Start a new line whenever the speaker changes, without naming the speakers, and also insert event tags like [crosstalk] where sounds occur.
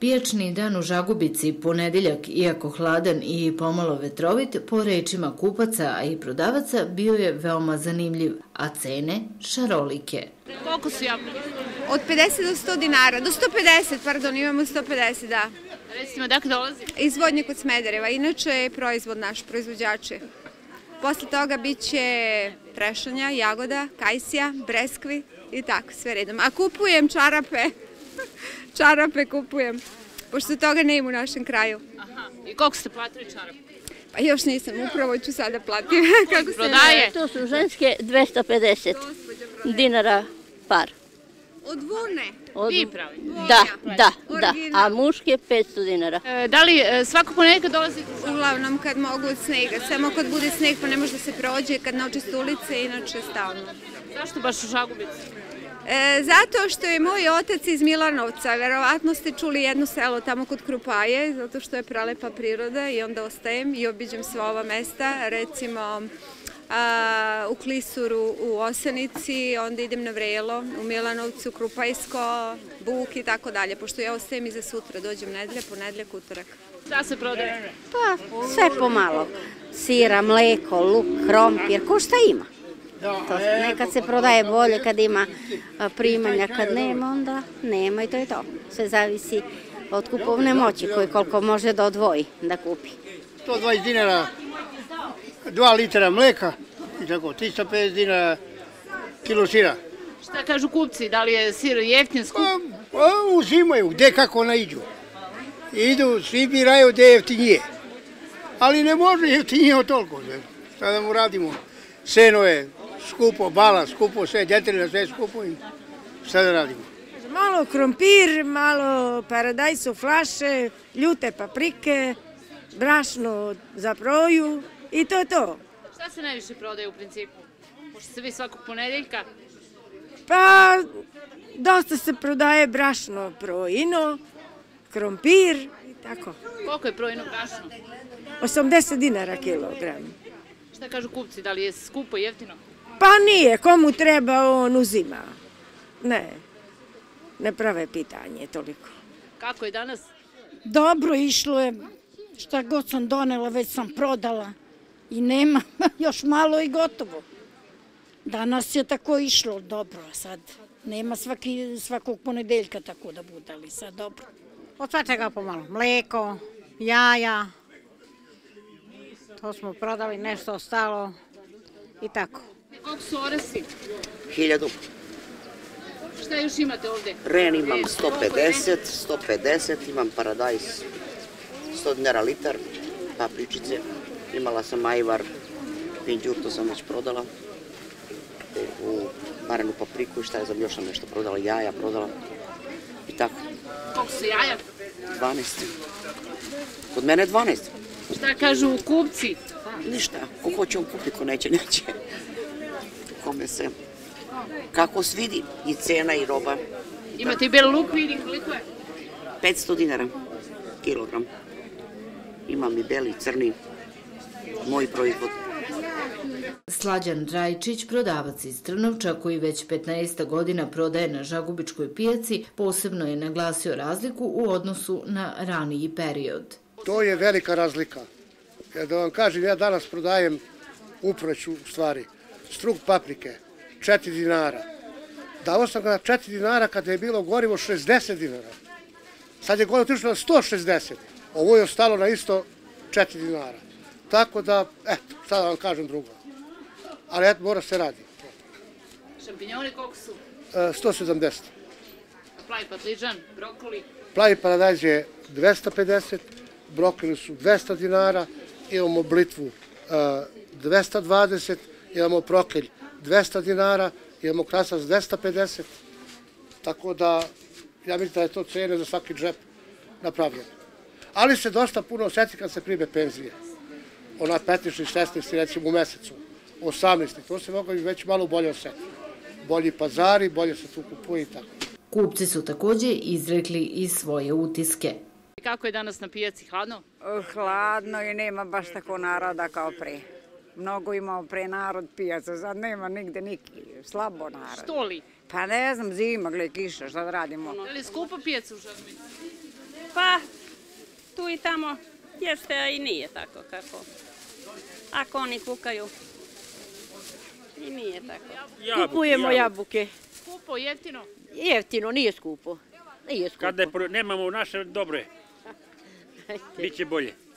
Pijačni dan u Žagubici, ponedeljak, iako hladan i pomalo vetrovit, po rečima kupaca, a i prodavaca, bio je veoma zanimljiv, a cene šarolike.
Koliko su jabuke?
Od 50 do 100 dinara, do 150, pardon, imamo 150, da.
Recimo, dakle dolazi?
Izvodnje kod Smedereva, inače je proizvod naš, proizvođači. Posle toga bit će trešanja, jagoda, kajsija, breskvi i tako, sve redom. A kupujem čarape, [laughs] čarape kupujem, pošto toga ne ima u našem kraju.
Aha. I koliko ste platili čarape?
Pa još nisam, upravo ću sada platiti. [laughs]
Kako se prodaje?
To su ženske 250 dinara par.
Od vune?
Od...
Vi pravi?
Da, da, da. A muške 500 dinara.
E, da li e, svako ponedjeljka dolazite?
Uglavnom kad mogu od snega. Samo kad bude sneg pa ne može da se prođe, kad naočiste ulice, inače stalno.
Zašto baš u Žagubici?
E, zato što je moj otac iz Milanovca, verovatno ste čuli jedno selo tamo kod Krupaje, zato što je prelepa priroda i onda ostajem i obiđem sva ova mesta, recimo a, u Klisuru, u Osanici, onda idem na Vrelo, u Milanovcu, Krupajsko, Buk i tako dalje, pošto ja ostajem i za sutra, dođem nedelje, ponedeljak, utorak.
Šta se prodaje?
Pa, sve pomalo. Sira, mleko, luk, krompir, ko šta ima? To nekad se prodaje bolje kad ima primanja, kad nema, onda nema i to je to. Sve zavisi od kupovne moći koji koliko može da odvoji da kupi.
120 dinara, 2 litra mleka i tako, 350 dinara kilo sira.
Šta kažu kupci, da li je sir jeftin, skup?
Pa, pa uzimaju, gde kako ona iđu. Idu, svi biraju gde je jeftinije. Ali ne može jeftinije od toliko. Šta da mu radimo? Seno je skupo, bala skupo, sve djetelina, sve skupo i šta da radimo?
Malo krompir, malo paradajsu, flaše, ljute paprike, brašno za proju i to je to.
Šta se najviše prodaje u principu? Pošto se vi svakog ponedeljka.
Pa, dosta se prodaje brašno projino, krompir i tako.
Koliko je projino brašno?
80 dinara kilogram.
Šta kažu kupci, da li je skupo i jeftino?
Pa nije, komu treba on uzima. Ne, ne prave pitanje toliko.
Kako je danas?
Dobro išlo je, šta god sam donela, već sam prodala i nema, [laughs] još malo i gotovo. Danas je tako išlo dobro, a sad nema svaki, svakog ponedeljka tako da bude, ali sad dobro.
Od svačega pomalo, mleko, jaja, to smo prodali, nešto ostalo i tako.
Koliko su oresi?
Hiljadu.
Šta još imate ovdje?
Ren imam 150, 150, imam paradajs 100 dinara litar, papričice, imala sam ajvar, pinđur, to sam već prodala, u marenu papriku, šta je za još sam nešto prodala, jaja prodala i tako.
Koliko su jaja?
12. Kod mene 12.
Šta kažu kupci?
Ništa, ko hoće on kupi, ko neće, neće. Kome se, kako svidi, i cena i roba.
Imate i bel luk, vidim, koliko je?
500 dinara, kilogram. Imam i beli, crni, moj proizvod.
Slađan Rajčić, prodavac iz Trnovča, koji već 15 godina prodaje na Žagubičkoj pijaci, posebno je naglasio razliku u odnosu na raniji period.
To je velika razlika. Ja da vam kažem, ja danas prodajem uproću stvari. Struk paprike, 4 dinara. Dao sam ga na 4 dinara kada je bilo gorivo 60 dinara. Sad je gorivo tišlo na 160. Ovo je ostalo na isto 4 dinara. Tako da, eto, šta da vam kažem drugo. Ali eto, mora se radi.
Šampinjoni koliko su?
E, 170.
Plavi patliđan, brokoli?
Plavi paradajz je 250, brokoli su 200 dinara, imamo blitvu 220, imamo prokelj 200 dinara, imamo krasac 250, tako da ja mislim da je to cene za svaki džep napravljeno. Ali se dosta puno osjeti kad se prime penzije. Ona 15. 16. recimo u mesecu, 18. To se mogu već malo bolje osjeti. Bolji pazari, bolje se tu kupuje i tako.
Kupci su također izrekli i svoje utiske.
Kako je danas na pijaci? Hladno?
Hladno i nema baš tako naroda kao pre. Mnogo imao pre narod pijaca, sad nema nigde niki, slabo narod.
Što li?
Pa ne znam, zima, gled kiša, šta da radimo.
Je li skupa pijaca u Žagubici?
tu i tamo jeste, a i nije tako kako. Ako oni kukaju, i nije tako.
Kupujemo jabuke.
Skupo, jeftino.
Jeftino, nije skupo. Nije skupo.
Kada je, nemamo naše dobre, [laughs] bit će bolje.